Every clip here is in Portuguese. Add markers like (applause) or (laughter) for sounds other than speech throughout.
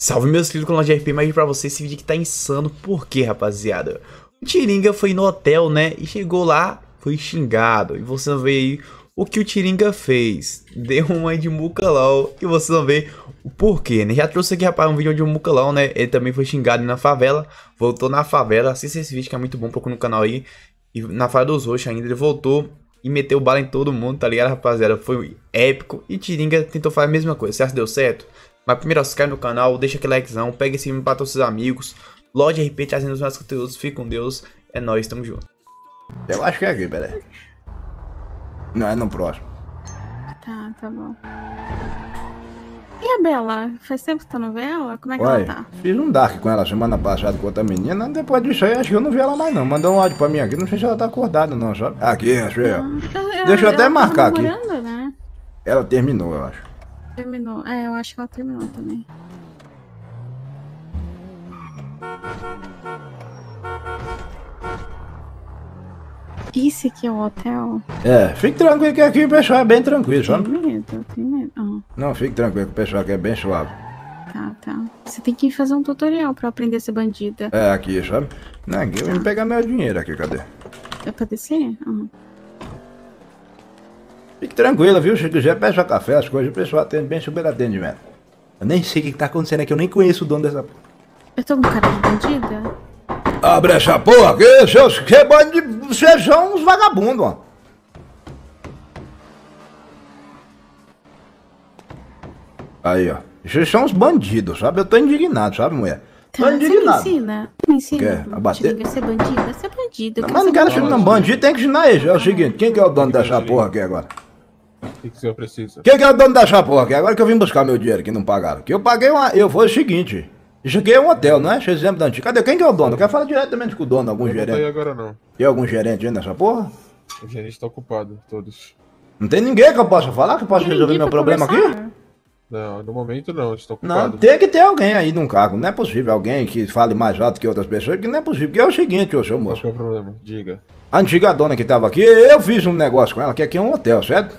Salve meus queridos com de RP, mas pra vocês esse vídeo que tá insano, por quê rapaziada? O Tiringa foi no hotel, né, e chegou lá, foi xingado, e você não vê aí o que o Tiringa fez, (laughs) deu uma de Mucalau, e você não vê o porquê, né, já trouxe aqui rapaz um vídeo de Mucalau, né, ele também foi xingado na favela, voltou na favela, assista esse vídeo que é muito bom, procura no canal aí, e na favela dos roxos ainda, ele voltou e meteu bala em todo mundo, tá ligado rapaziada, foi épico, e Tiringa tentou fazer a mesma coisa, você acha que deu certo? Mas primeiro, se inscreve no canal, deixa aquele likezão, pega esse vídeo para todos os seus amigos. Loja RP trazendo os nossos conteúdos. Fique com Deus. É nóis, tamo junto. Eu acho que é aqui, peraí. Não, é no próximo. Tá, tá bom. E a Bela? Faz tempo que tu não vê ela? Como é que ela tá? fiz um dark com ela semana passada com outra menina. Depois disso aí, acho que eu não vi ela mais não. Mandou um áudio pra mim aqui, não sei se ela tá acordada não, sabe? Aqui, achei ela. Ah, Deixa eu até marcar aqui. né? Ela terminou, eu acho. Terminou. É, eu acho que ela terminou também. Esse aqui é o hotel? É, fique tranquilo que aqui o pessoal é bem tranquilo, sabe? medo, tem medo. Ah, Não, fique tranquilo que o pessoal aqui é bem suave. tá, tá. Você tem que fazer um tutorial pra aprender a ser bandida. É, aqui, sabe? Não, aqui eu vim pegar meu dinheiro aqui, cadê? É pra descer? Ah. Fique tranquila, viu? Se quiser, peça café, as coisas, o pessoal atende bem super atendimento. Eu nem sei o que que tá acontecendo aqui, eu nem conheço o dono dessa... Eu tô com cara de bandida? Abre essa porra aqui, seus... Você bande... Vocês são uns vagabundos, ó. Aí, ó. Vocês são uns bandidos, sabe? Eu tô indignado, sabe, mulher? Tô Tá, você me indignado. ensina? Me ensina. Quer abater? Tiringa, ser bandida? Ser bandida. Não, mas não quero ensinar não, bandido, tem que ensinar eles. É o seguinte, quem que é o dono dessa porra aqui agora? O que, que o senhor precisa? Quem que é o dono dessa porra aqui? Agora que eu vim buscar meu dinheiro que não pagaram. Que eu paguei uma... Eu foi o seguinte... Isso aqui é um hotel, não é? Esse exemplo da antiga. Cadê? Quem que é o dono? Eu quero falar diretamente com o dono, algum Eu não tô aí gerente. agora não. Tem algum gerente aí nessa porra? O gerente tá ocupado, todos. Não tem ninguém que eu possa falar que eu possa resolver meu problema aqui? Não, no momento não, estão Não, ocupados. tem que ter alguém aí num cargo. Não é possível alguém que fale mais alto que outras pessoas, que não é possível. Que é o seguinte, ô seu Qual moço. que é o problema? Diga. A antiga dona que tava aqui, eu fiz um negócio com ela, que aqui é um hotel, certo?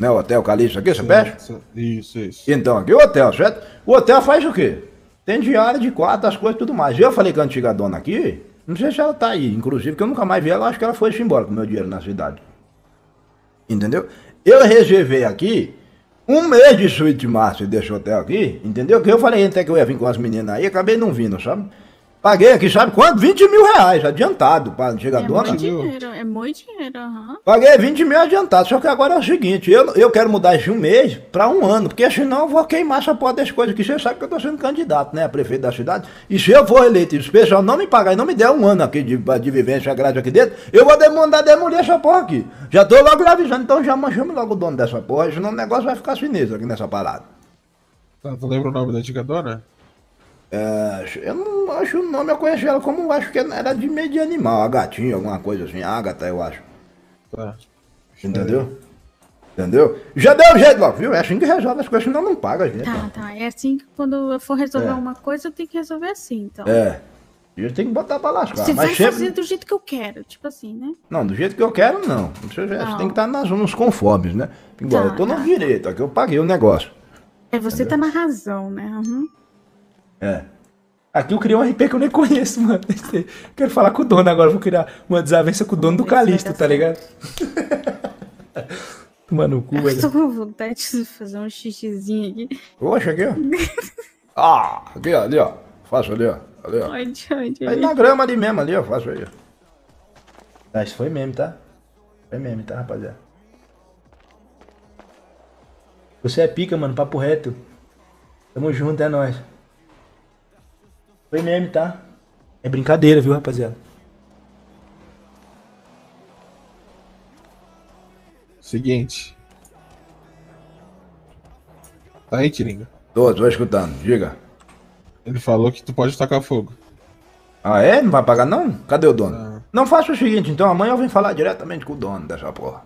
Não é o Hotel Calixto aqui, você fecha? Isso, isso. Então, aqui é o hotel, certo? O hotel faz o quê? Tem diária de quarto, as coisas e tudo mais. Eu falei com a antiga dona aqui, não sei se ela tá aí, inclusive, que eu nunca mais vi ela, acho que ela foi embora com o meu dinheiro na cidade. Entendeu? Eu reservei aqui um mês de suíte master desse hotel aqui, entendeu? Que eu falei até que eu ia vir com as meninas aí, acabei não vindo, sabe? Paguei aqui, sabe quanto? 20 mil reais, adiantado pra antiga É dona. muito dinheiro, é muito dinheiro, aham. Paguei 20 mil adiantado, só que agora é o seguinte, eu, eu quero mudar de um mês para um ano, porque senão eu vou queimar essa porra das coisas aqui. Você sabe que eu tô sendo candidato, né, a prefeito da cidade. E se eu for eleito e o pessoal não me pagar e não me der um ano aqui de, de vivência grátis aqui dentro, eu vou demandar demolir essa porra aqui. Já tô logo avisando, então já chame logo o dono dessa porra, senão o negócio vai ficar sinistro aqui nessa parada. Tá, tu lembra o nome da antiga dona? É, eu não acho o nome, eu conheci ela como acho que era de meio de animal, a gatinha, alguma coisa assim, Agatha, eu acho. Tá. Entendeu? Entendeu? Já deu jeito logo, viu? É assim que resolve as coisas, senão não paga a gente. Tá, tá. É assim que quando eu for resolver É. uma coisa, eu tenho que resolver assim, então. É. A gente tem que botar pra lascar. Você vai mas sempre. fazer do jeito que eu quero, tipo assim, né? Não, do jeito que eu quero, não. Você, Não. tem que estar nas, nos conformes, né? Igual, Tá, eu tô no tá. direito, aqui eu paguei o negócio. É, você tá na razão, né? Uhum. É. Aqui eu criei um RP que eu nem conheço, (laughs) mano. Quero falar com o dono agora, vou criar uma desavença com o dono do Calixto, tá ligado? (laughs) Toma no cu, velho. tô com vontade de fazer um xixizinho aqui. Oxe, aqui, ó. (laughs) Ah, aqui, ó, ali, ó. Faço ali, ó. Ali, ó. Onde, onde? Aí na grama ali mesmo, ali, ó. Faço aí, ó. Ah, isso foi mesmo, tá? Foi mesmo, tá, rapaziada? Você é pica, mano, papo reto. Tamo junto, é nóis. Foi mesmo, tá? É brincadeira, viu, rapaziada? Seguinte. Tá aí, Tiringa. Tô, tô escutando, diga. Ele falou que tu pode tacar fogo. Ah, é? Não vai pagar não? Cadê o dono? Não. Não faça o seguinte, então amanhã eu venho falar diretamente com o dono dessa porra.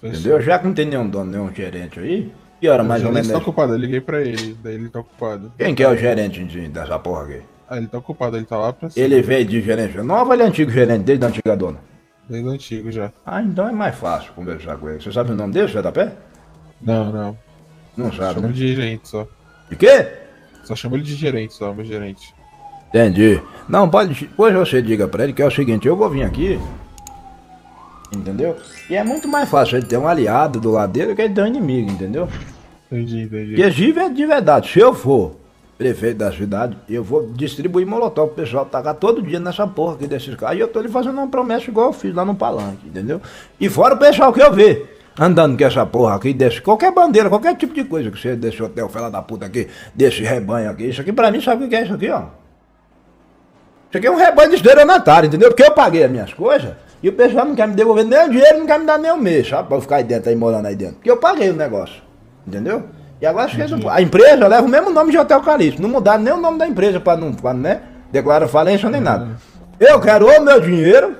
Fechou. Entendeu? Já que não tem nenhum dono, nenhum gerente aí, que hora mais ou menos? tá ocupado, eu liguei pra ele, daí ele tá ocupado. Quem que é o gerente de- dessa porra aqui? Ah, ele tá ocupado, ele tá lá pra cima. Ele veio de gerente nova ele é antigo gerente desde a antiga dona? Desde o antigo já. Ah, então é mais fácil conversar com ele. Você sabe o nome dele, JP? Não, não. Não sabe, Chama né? de gerente só. De quê? Só chama ele de gerente, só, meu gerente. Entendi. Não, pode. Hoje você diga pra ele que é o seguinte, eu vou vir aqui. Entendeu? E é muito mais fácil ele ter um aliado do lado dele que ele ter um inimigo, entendeu? Entendi, entendi. Porque Giva é de verdade. Se eu for prefeito da cidade, eu vou distribuir molotov pro pessoal tacar todo dia nessa porra aqui desses caras. E eu tô lhe fazendo uma promessa igual eu fiz lá no palanque, entendeu? E fora o pessoal que eu ver andando com essa porra aqui, desse, qualquer bandeira, qualquer tipo de coisa que você desse hotel, fela da puta aqui, desse rebanho aqui. Isso aqui pra mim, sabe o que é isso aqui, ó? Isso aqui é um rebanho de estelionatário, entendeu? Porque eu paguei as minhas coisas e o pessoal não quer me devolver nem o dinheiro, não quer me dar nem o mês, sabe? Pra eu ficar aí dentro, aí morando aí dentro. Porque eu paguei o negócio, entendeu? E agora esqueça, a empresa leva o mesmo nome de Hotel Calixto. Não mudaram nem o nome da empresa pra não, pra, né? Declara falência nem nada. Eu quero o meu dinheiro,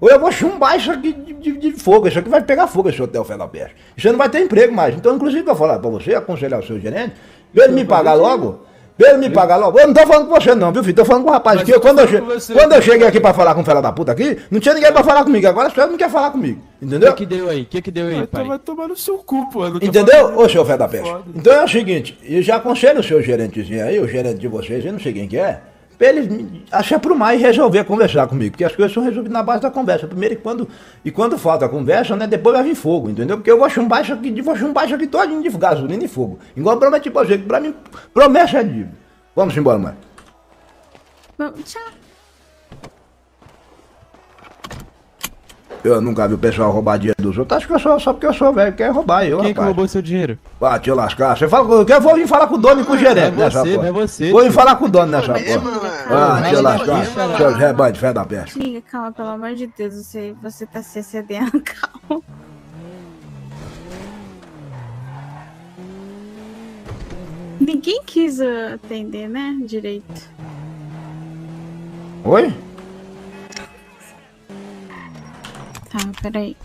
ou eu vou chumbar isso aqui de, de, de fogo. Isso aqui vai pegar fogo, esse Hotel Fé da Peste. Isso não vai ter emprego mais. Então, inclusive, eu vou falar pra você, aconselhar o seu gerente, ele me pagar logo. Ele me pagar logo. Eu não tô falando com você, não, viu, filho? Tô falando com o rapaz aqui. Eu, quando, eu, che... quando eu cheguei aqui pra falar com o fela da puta aqui, não tinha ninguém pra falar comigo. Agora você não quer falar comigo. Entendeu? O que, que deu aí? O que, que deu aí, pai? Vai tomar no seu cu, pô. Entendeu? Ô, seu fé da peste. Então é o seguinte, eu já aconselho o seu gerentezinho aí, o gerente de vocês, eu não sei quem que é, pra eles me- achar pro mais e resolver conversar comigo. Porque as coisas são resolvidas na base da conversa. Primeiro, e quando, e quando falta a conversa, né? Depois vai vir fogo, entendeu? Porque eu vou chumbar isso aqui, vou chumbar isso aqui todinho de gasolina e fogo. Igual prometi pra você, que pra mim, promessa é dívida. Vamos embora, mãe. Bom, tchau. Eu nunca vi o pessoal roubar dinheiro dos outros. Acho que eu sou só porque eu sou velho, quer roubar eu, Quem que rapaz. roubou seu dinheiro? Ah, te lascar. Você fala com eu vou vir falar com o dono e com o gerente Vai nessa você, porra. vai você, Vou vir tio. falar com o dono nessa porra. Ah, te lascar. Seus rebanhos de fé da peste. Liga, calma, pelo amor de Deus, você, você tá se excedendo, (laughs) calma. Ninguém quis atender, né? Direito. Oi? Tá, peraí.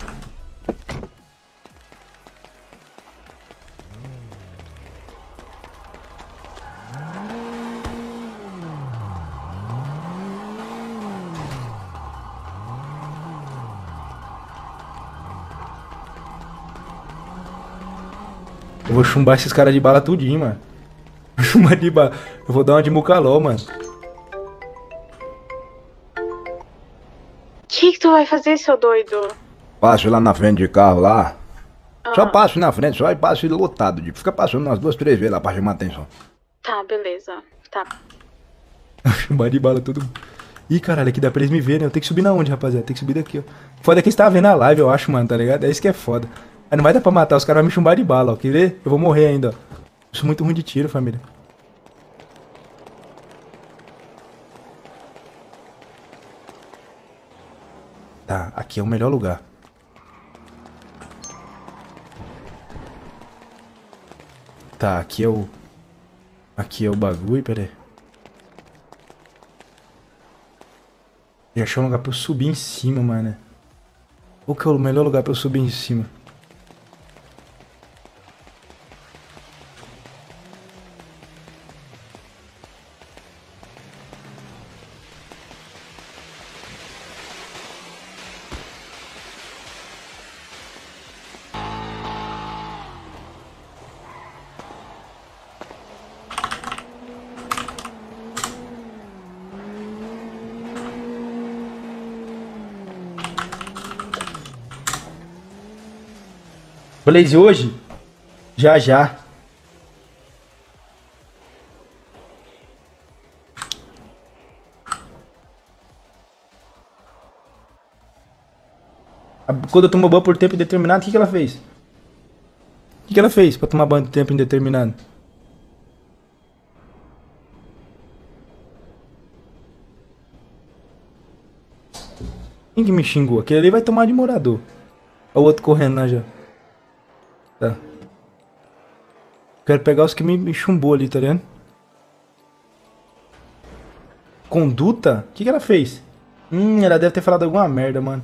Eu vou chumbar esses caras de bala tudinho, mano. (laughs) Vou chumbar de bala. Eu vou dar uma de mucaló, mano. Que, que tu vai fazer, seu doido? Passo lá na frente de carro lá. Só Ah. passo na frente, só e passo lotado. De... Fica passando umas duas, três vezes lá pra chamar atenção. Tá, beleza. Tá. (laughs) Chumbar de bala tudo. Ih, caralho, aqui dá pra eles me verem. Eu tenho que subir na onde, rapaziada? Tem que subir daqui, ó. Foda é que eles estavam vendo a live, eu acho, mano, tá ligado? É isso que é foda. Aí não vai dar pra matar, os caras vão me chumbar de bala, ó. Quer ver? Eu vou morrer ainda, ó. Eu sou muito ruim de tiro, família. Tá, aqui é o melhor lugar. Tá, aqui é o. Aqui é o bagulho, pera aí. Achou um lugar pra eu subir em cima, mano. Qual que é o melhor lugar pra eu subir em cima? Blaze hoje? Já já. Quando tomou banho por tempo indeterminado, o que, que ela fez? O que, que ela fez pra tomar banho por tempo indeterminado? Quem que me xingou? Aquele ali vai tomar de morador. Olha o outro correndo lá já. Tá. Quero pegar os que me, me chumbou ali, tá ligado? Conduta? O que, que ela fez? Hum, ela deve ter falado alguma merda, mano.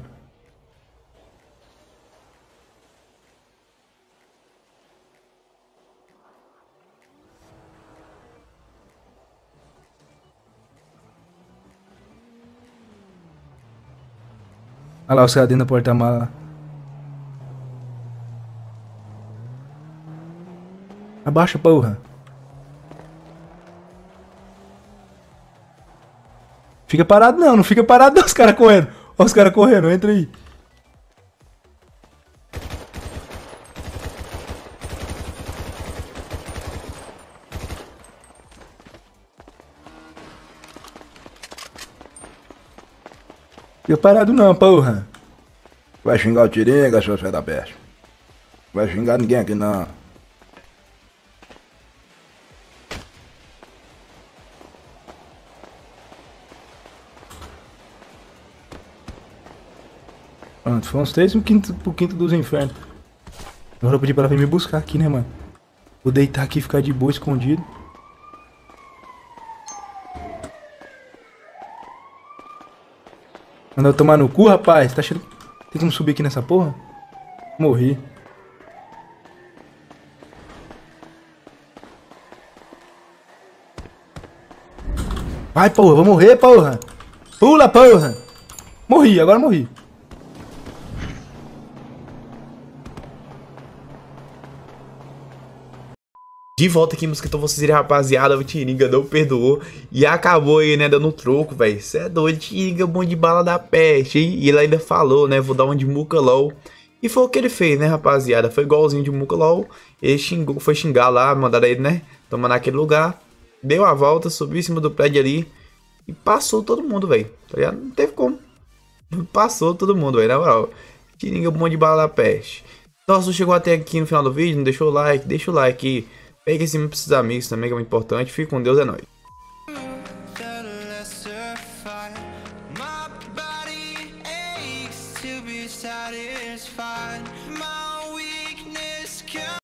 Olha lá os caras dentro do porta-mala. porra. Fica parado não, não fica parado não, os caras correndo. Olha os caras correndo, entra aí. Fica parado não, porra. Vai xingar o Tiringa, seu fé da peste. Vai xingar ninguém aqui não. Pronto, foi uns três pro quinto, pro quinto dos infernos. Agora eu pedi pra ela vir me buscar aqui, né, mano? Vou deitar aqui e ficar de boa, escondido. Mandou tomar no cu, rapaz. Tá achando... Tem como subir aqui nessa porra? Morri. Vai, porra, vou morrer, porra. Pula, porra. Morri, agora morri. De volta aqui, mosquetão, vocês irem, rapaziada. O Tiringa não perdoou e acabou aí, né? Dando um troco, velho. Cê é doido, Tiringa, bom de bala da peste, hein? E ele ainda falou, né? Vou dar um de Muca LOL. E foi o que ele fez, né, rapaziada? Foi igualzinho de Muca LOL. Ele xingou, foi xingar lá, mandaram ele, né? Tomar naquele lugar. Deu a volta, subiu em cima do prédio ali. E passou todo mundo, velho. Tá? Não teve como. Passou todo mundo, velho. Na moral. Tiringa, bom de bala da peste. Então, se você chegou até aqui no final do vídeo, não deixou o like, deixa o like aí. Pegue esse para seus amigos também, que é muito importante. Fique com Deus, é nóis.